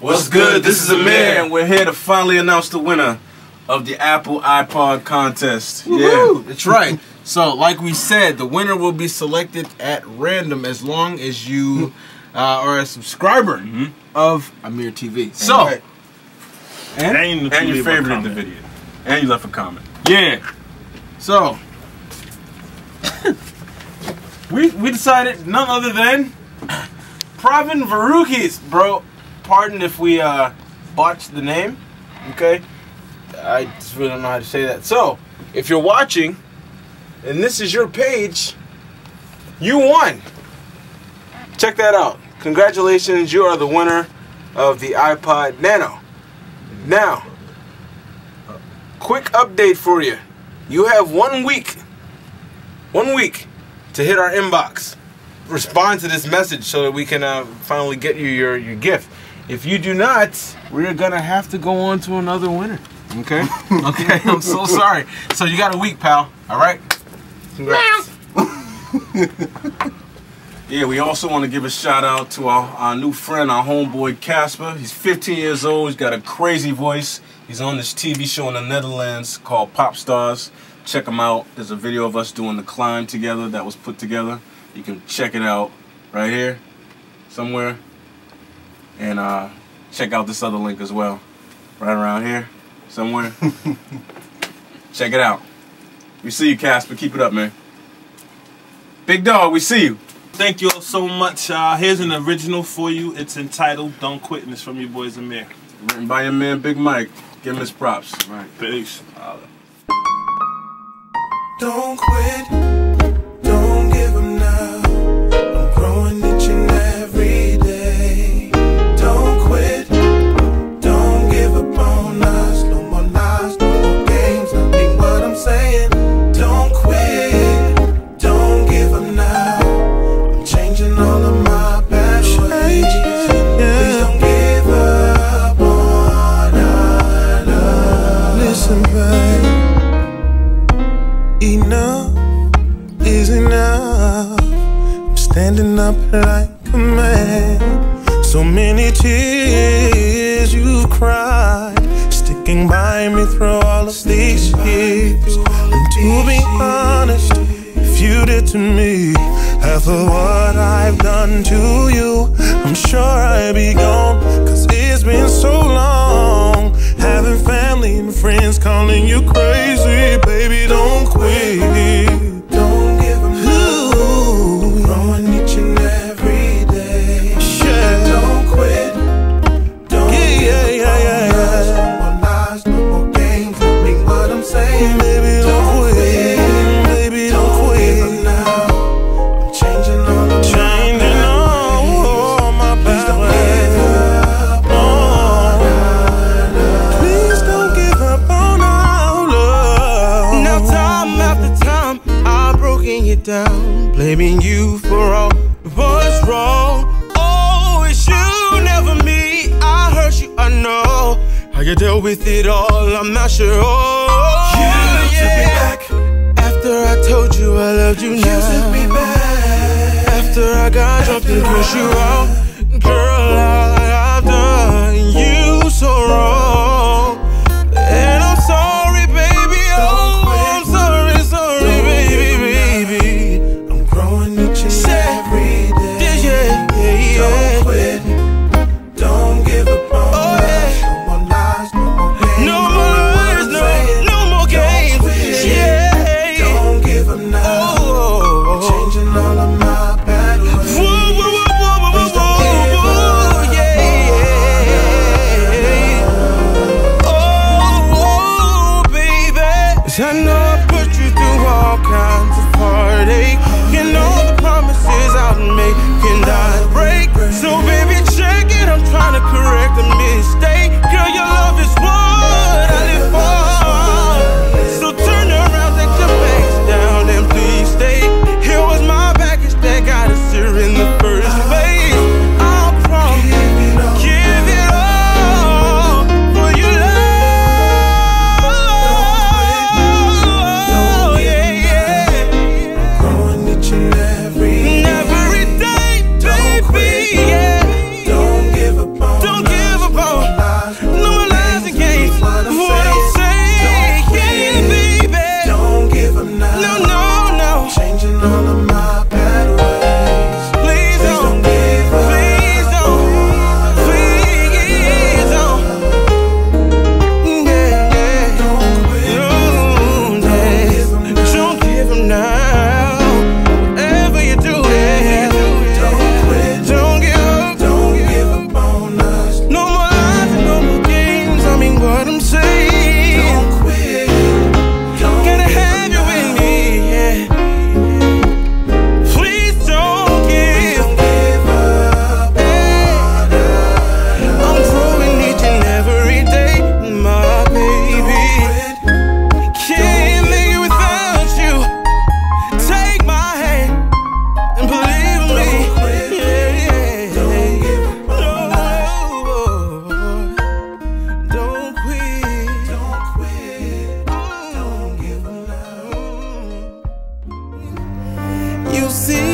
What's good? This is Ahmir, and we're here to finally announce the winner of the Apple iPod contest. Yeah, that's right. So, like we said, the winner will be selected at random as long as you uh, are a subscriber Mhm. of Ahmir TV. So, Right. and, And, And you leave a favorited the video. And you left a comment. yeah, so we we decided none other than Pravin Varukis, bro. Pardon if we uh botched the name. Okay, I just really don't know how to say that. So, if you're watching, and this is your page, you won. Check that out. Congratulations, you are the winner of the iPod Nano. Now, quick update for you. You have one week, one week to hit our inbox. Respond to this message so that we can uh, finally get you your, your gift. If you do not, we're gonna have to go on to another winner. Okay? okay, I'm so sorry. So you got a week, pal. All right? Congrats. Yeah, we also want to give a shout out to our, our new friend, our homeboy Casper. He's 15 years old. He's got a crazy voice. He's on this TV show in the Netherlands called Pop Stars. Check him out. There's a video of us doing the climb together that was put together. You can check it out right here, somewhere. And uh, check out this other link as well, right around here, somewhere. check it out. We see you, Casper. Keep it up, man. Big dog, we see you. Thank you all so much. Uh, here's an original for you. It's entitled "Don't Quit," and it's from your boys Ahmir. Written by your man Big Mike. Give him his props. Right. Peace. Don't quit, Enough is enough. I'm standing up like a man. So many tears you've cried, sticking by me through all of these years. And to be honest, if you did to me half of what I've done to you, I'm sure I'd be gone. Cause it's been so long. Having family and friends calling you crazy, Blaming you for all what's wrong. Oh, it's you, never me. I hurt you, I know. How you dealt with it all, I'm not sure. Oh, You took me back. After I told you I loved you You now. took me back. After I got dropped and pushed you out. Girl, I I know I put you through all kinds of heartache And all the promises I've made cannot break. So baby, check it, I'm trying to correct a mistake. sim.